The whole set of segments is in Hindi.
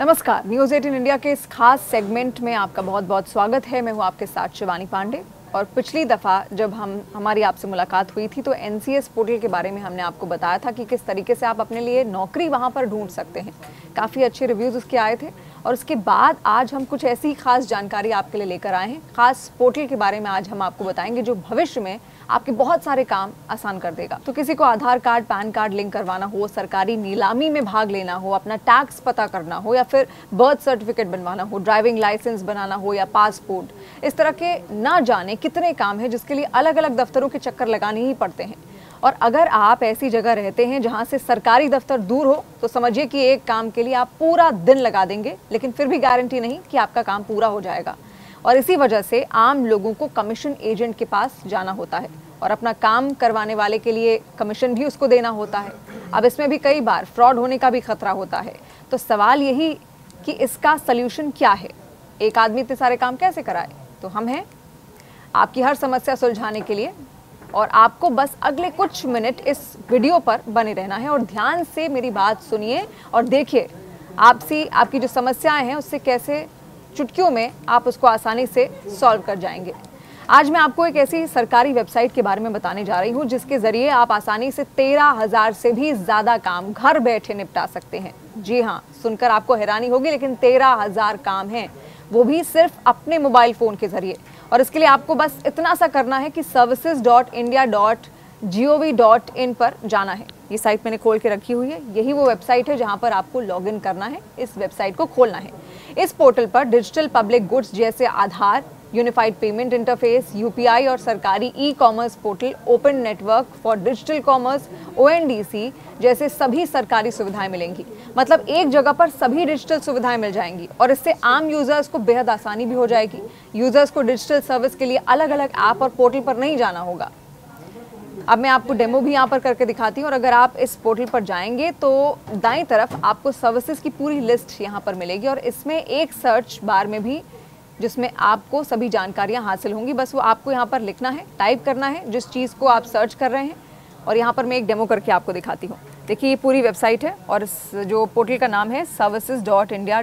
नमस्कार न्यूज़ 18 इंडिया के इस खास सेगमेंट में आपका बहुत बहुत स्वागत है। मैं हूँ आपके साथ शिवानी पांडे और पिछली दफ़ा जब हम, हमारी आपसे मुलाकात हुई थी तो एनसीएस पोर्टल के बारे में हमने आपको बताया था कि किस तरीके से आप अपने लिए नौकरी वहाँ पर ढूंढ सकते हैं। काफ़ी अच्छे रिव्यूज़ उसके आए थे और उसके बाद आज हम कुछ ऐसी खास जानकारी आपके लिए लेकर आए हैं। खास पोर्टल के बारे में आज हम आपको बताएँगे जो भविष्य में आपके बहुत सारे काम आसान कर देगा। तो किसी को Aadhaar card, PAN card link करवाना हो, सरकारी नीलामी में भाग लेना हो, अपना टैक्स पता करना हो, या फिर बर्थ सर्टिफिकेट बनवाना हो, ड्राइविंग लाइसेंस बनाना हो, या पासपोर्ट, इस तरह के ना जाने कितने काम हैं जिसके लिए अलग अलग दफ्तरों के चक्कर लगाने ही पड़ते हैं। और अगर आप ऐसी जगह रहते हैं जहाँ से सरकारी दफ्तर दूर हो तो समझिए कि एक काम के लिए आप पूरा दिन लगा देंगे, लेकिन फिर भी गारंटी नहीं कि आपका काम पूरा हो जाएगा। और इसी वजह से आम लोगों को कमीशन एजेंट के पास जाना होता है और अपना काम करवाने वाले के लिए कमीशन भी उसको देना होता है। अब इसमें भी कई बार फ्रॉड होने का भी खतरा होता है। तो सवाल यही कि इसका सल्यूशन क्या है? एक आदमी इतने सारे काम कैसे कराए? तो हम हैं आपकी हर समस्या सुलझाने के लिए और आपको बस अगले कुछ मिनट इस वीडियो पर बने रहना है और ध्यान से मेरी बात सुनिए और देखिए, आपसी, आपकी जो समस्याएँ हैं, उससे कैसे चुटकियों में आप उसको आसानी से सॉल्व कर जाएँगे। आज मैं आपको एक ऐसी सरकारी वेबसाइट के बारे में बताने जा रही हूँ, जिसके ज़रिए आप आसानी से तेरह हज़ार से भी ज़्यादा काम घर बैठे निपटा सकते हैं। जी हाँ सुनकर आपको हैरानी होगी, लेकिन तेरह हज़ार काम हैं, वो भी सिर्फ़ अपने मोबाइल फ़ोन के ज़रिए। और इसके लिए आपको बस इतना सा करना है कि services dot India dot G O V dot in पर जाना है। ये साइट मैंने खोल के रखी हुई है, यही वो वेबसाइट है जहाँ पर आपको लॉगिन करना है, इस वेबसाइट को खोलना है। इस पोर्टल पर डिजिटल पब्लिक गुड्स जैसे Aadhaar unified payment interface UPI और सरकारी e commerce portal open network for digital commerce ONDC जैसे सभी सरकारी सुविधाएँ मिलेंगी। मतलब एक जगह पर सभी डिजिटल सुविधाएँ मिल जाएँगी और इससे आम यूज़र्स को बेहद आसानी भी हो जाएगी। यूज़र्स को डिजिटल सर्विस के लिए अलग अलग ऐप और पोर्टल पर नहीं जाना होगा। अब मैं आपको डेमो भी यहाँ पर करके दिखाती हूँ और अगर आप इस पोर्टल पर जाएँगे तो दाएँ तरफ़ आपको सर्विसेज़ की पूरी लिस्ट यहाँ पर मिलेगी और इसमें एक सर्च बार में भी जिसमें आपको सभी जानकारियाँ हासिल होंगी। बस वो आपको यहाँ पर लिखना है टाइप करना है, जिस चीज़ को आप सर्च कर रहे हैं और यहाँ पर मैं एक डेमो करके आपको दिखाती हूँ। देखिए, ये पूरी वेबसाइट है और इस जो पोर्टल का नाम है services dot India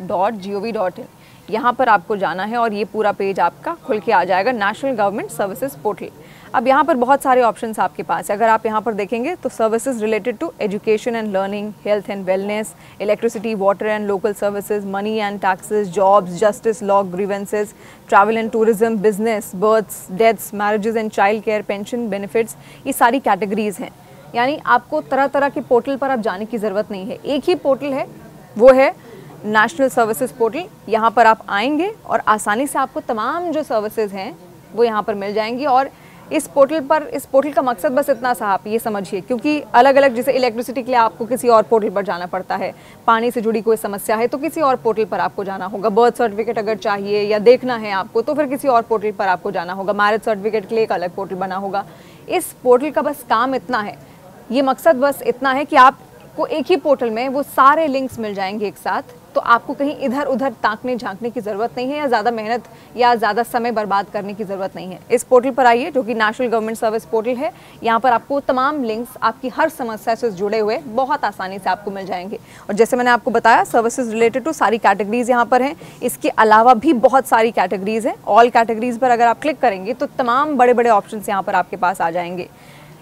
dot G O V dot in यहाँ पर आपको जाना है और ये पूरा पेज आपका खुल के आ जाएगा। नेशनल गवर्नमेंट सर्विसेज़ पोर्टल अब यहाँ पर बहुत सारे ऑप्शंस आपके पास है। अगर आप यहाँ पर देखेंगे तो services related to education and learning health and wellness electricity water and local services money and taxes jobs justice law grievances travel and tourism business births deaths marriages and child care pension benefits ये सारी कैटेगरीज हैं। यानी आपको तरह तरह के पोर्टल पर अब जाने की ज़रूरत नहीं है। एक ही पोर्टल है, वो है नेशनल सर्विसेज़ पोर्टल यहाँ पर आप आएँगे और आसानी से आपको तमाम जो सर्विसेज़ हैं, वो यहाँ पर मिल जाएँगी और इस पोर्टल पर, इस पोर्टल का मकसद बस इतना सा, आप ये समझिए, क्योंकि अलग अलग जैसे इलेक्ट्रिसिटी के लिए आपको किसी और पोर्टल पर जाना पड़ता है। पानी से जुड़ी कोई समस्या है तो किसी और पोर्टल पर आपको जाना होगा। बर्थ सर्टिफिकेट अगर चाहिए या देखना है आपको तो फिर किसी और पोर्टल पर आपको जाना होगा। मैरिज सर्टिफिकेट के लिए एक अलग पोर्टल बना होगा। इस पोर्टल का बस काम इतना है। ये मकसद बस इतना है कि आपको एक ही पोर्टल में वो सारे लिंक्स मिल जाएँगे एक साथ। तो आपको कहीं इधर उधर ताकने, झांकने की ज़रूरत नहीं है या ज़्यादा मेहनत या ज़्यादा समय बर्बाद करने की ज़रूरत नहीं है। इस पोर्टल पर आइए, जो कि नेशनल गवर्नमेंट सर्विस पोर्टल है। यहाँ पर आपको तमाम लिंक्स आपकी हर समस्या से जुड़े हुए बहुत आसानी से आपको मिल जाएँगे। और जैसे मैंने आपको बताया सर्विसेज़ रिलेटेड टू सारी कैटेगरीज यहाँ पर हैं। इसके अलावा भी बहुत सारी कैटेगरीज हैं। ऑल कैटेगरीज पर अगर आप क्लिक करेंगे तो तमाम बड़े बड़े ऑप्शन यहाँ पर आपके पास आ जाएँगे।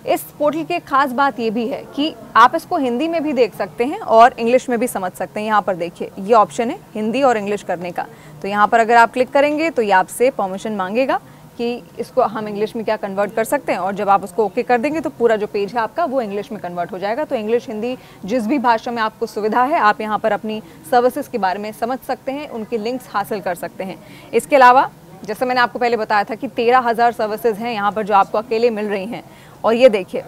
इस पोर्टल की खास बात ये भी है कि आप इसको हिंदी में भी देख सकते हैं और इंग्लिश में भी समझ सकते हैं। यहाँ पर देखिए, ये ऑप्शन है हिंदी और इंग्लिश करने का। तो यहाँ पर अगर आप क्लिक करेंगे तो ये आपसे परमिशन मांगेगा कि इसको हम इंग्लिश में क्या कन्वर्ट कर सकते हैं और जब आप उसको ओके कर देंगे तो पूरा जो पेज है आपका वो इंग्लिश में कन्वर्ट हो जाएगा। तो इंग्लिश, हिंदी जिस भी भाषा में आपको सुविधा है, आप यहाँ पर अपनी सर्विसेज़ के बारे में समझ सकते हैं, उनके लिंक्स हासिल कर सकते हैं। इसके अलावा, जैसे मैंने आपको पहले बताया था कि तेरह हज़ार सर्विसेज़ हैं यहाँ पर जो आपको अकेले मिल रही हैं। और ये देखिए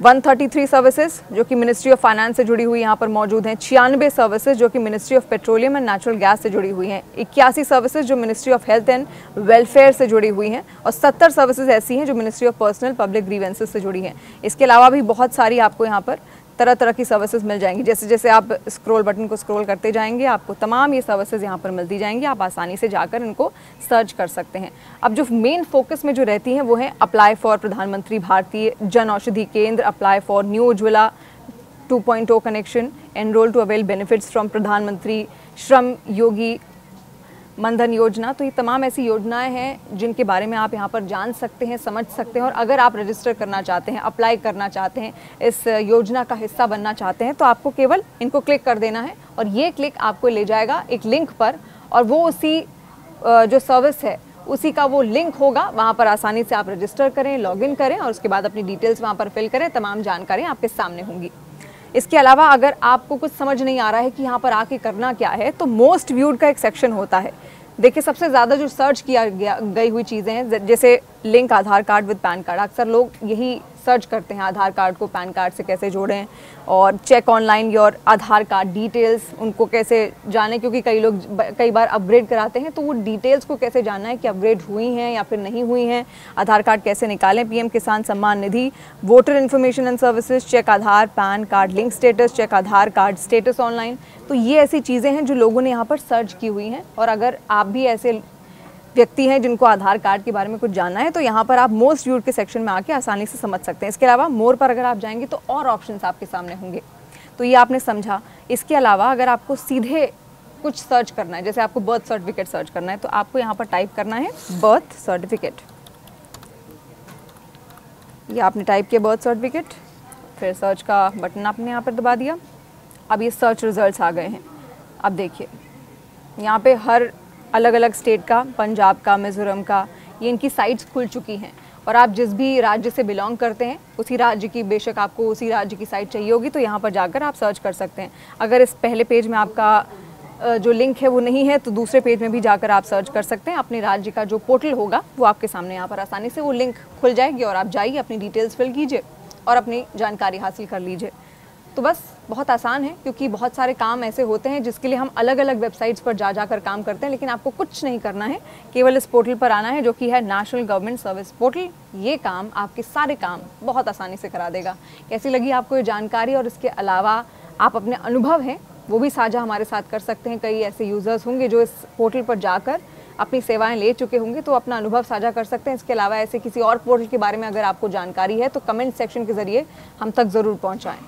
133 सर्विसेज़ जो कि मिनिस्ट्री ऑफ़ फाइनेंस से जुड़ी हुई यहाँ पर मौजूद हैं, छियानवे सर्विसेज़ जो कि ministry of petroleum and natural gas से जुड़ी हुई हैं, इक्यासी सर्विसेज़ जो ministry of health and welfare से जुड़ी हुई हैं और सत्तर सर्विसेज़ ऐसी हैं जो ministry of personal public grievances से जुड़ी हैं। इसके अलावा भी बहुत सारी आपको यहाँ पर तरह तरह की सर्विसेज़ मिल जाएँगी। जैसे जैसे आप स्क्रॉल बटन को स्क्रॉल करते जाएँगे, आपको तमाम ये सर्विसेज़ यहाँ पर मिलती जाएँगी। आप आसानी से जाकर इनको सर्च कर सकते हैं। अब जो मेन फोकस में जो रहती हैं, वो है अप्लाई फॉर प्रधानमंत्री भारतीय जन औषधि केंद्र apply for new Ujjwala 2.0 connection enrol to avail benefits from प्रधानमंत्री श्रम योगी मनधन योजना तो ये तमाम ऐसी योजनाएँ हैं जिनके बारे में आप यहाँ पर जान सकते हैं, समझ सकते हैं और अगर आप रजिस्टर करना चाहते हैं अप्लाई करना चाहते हैं, इस योजना का हिस्सा बनना चाहते हैं तो आपको केवल इनको क्लिक कर देना है और ये क्लिक आपको ले जाएगा एक लिंक पर और वो उसी जो सर्विस है, उसी का वो लिंक होगा। वहाँ पर आसानी से आप रजिस्टर करें लॉगिन करें और उसके बाद अपनी डिटेल्स वहाँ पर फिल करें, तमाम जानकारी आपके सामने होंगी। इसके अलावा अगर आपको कुछ समझ नहीं आ रहा है कि यहाँ पर आके करना क्या है तो मोस्ट व्यूड का एक सेक्शन होता है। देखिए, सबसे ज़्यादा जो सर्च किया गया, गई हुई चीज़ें हैं, जैसे link Aadhaar card with PAN card अक्सर लोग यही सर्च करते हैं आधार कार्ड को, पैन कार्ड से कैसे जोड़ें और check online your Aadhaar card details उनको कैसे जाने, क्योंकि कई लोग कई बार अपग्रेड कराते हैं तो वो डिटेल्स को कैसे जानना है कि अपग्रेड हुई हैं या फिर नहीं हुई हैं, आधार कार्ड कैसे निकालें, PM Kisan Samman Nidhi, voter information and services, check Aadhaar, PAN card link status, check Aadhaar card status online तो ये ऐसी चीज़ें हैं जो लोगों ने यहाँ पर सर्च की हुई हैं, और अगर आप भी ऐसे व्यक्ति हैं जिनको आधार कार्ड के बारे में कुछ जानना है तो यहाँ पर आप मोस्ट यूड के सेक्शन में आके आसानी से समझ सकते हैं। इसके अलावा मोर पर अगर आप जाएँगे तो और ऑप्शन आपके सामने होंगे। तो ये आपने समझा। इसके अलावा अगर आपको सीधे कुछ सर्च करना है, जैसे आपको बर्थ सर्टिफिकेट सर्च करना है तो आपको यहाँ पर टाइप करना है बर्थ सर्टिफिकेट। ये आपने टाइप किया बर्थ सर्टिफिकेट, फिर सर्च का बटन आपने यहाँ पर दबा दिया। अब ये सर्च रिजल्ट्स आ गए हैं। अब देखिए, यहाँ पे हर अलग अलग स्टेट का, पंजाब का, मिज़ोरम का, ये इनकी साइट्स खुल चुकी हैं। और आप जिस भी राज्य से बिलोंग करते हैं, उसी राज्य की, बेशक आपको उसी राज्य की साइट चाहिए होगी तो यहाँ पर जाकर आप सर्च कर सकते हैं। अगर इस पहले पेज में आपका जो लिंक है वो नहीं है तो दूसरे पेज में भी जाकर आप सर्च कर सकते हैं। अपने राज्य का जो पोर्टल होगा, वो आपके सामने यहाँ पर आसानी से वो लिंक खुल जाएगी और आप जाइए, अपनी डिटेल्स फिल कीजिए और अपनी जानकारी हासिल कर लीजिए। तो बस बहुत आसान है, क्योंकि बहुत सारे काम ऐसे होते हैं जिसके लिए हम अलग अलग वेबसाइट्स पर जा जाकर काम करते हैं, लेकिन आपको कुछ नहीं करना है। केवल इस पोर्टल पर आना है, जो कि है नेशनल गवर्नमेंट सर्विस पोर्टल। ये काम आपके सारे काम बहुत आसानी से करा देगा। कैसी लगी आपको ये जानकारी और इसके अलावा आप अपने अनुभव हैं, वो भी साझा हमारे साथ कर सकते हैं। कई ऐसे यूज़र्स होंगे जो इस पोर्टल पर जाकर अपनी सेवाएँ ले चुके होंगे तो अपना अनुभव साझा कर सकते हैं। इसके अलावा ऐसे किसी और पोर्टल के बारे में अगर आपको जानकारी है तो कमेंट सेक्शन के ज़रिए हम तक ज़रूर पहुँचाएँ।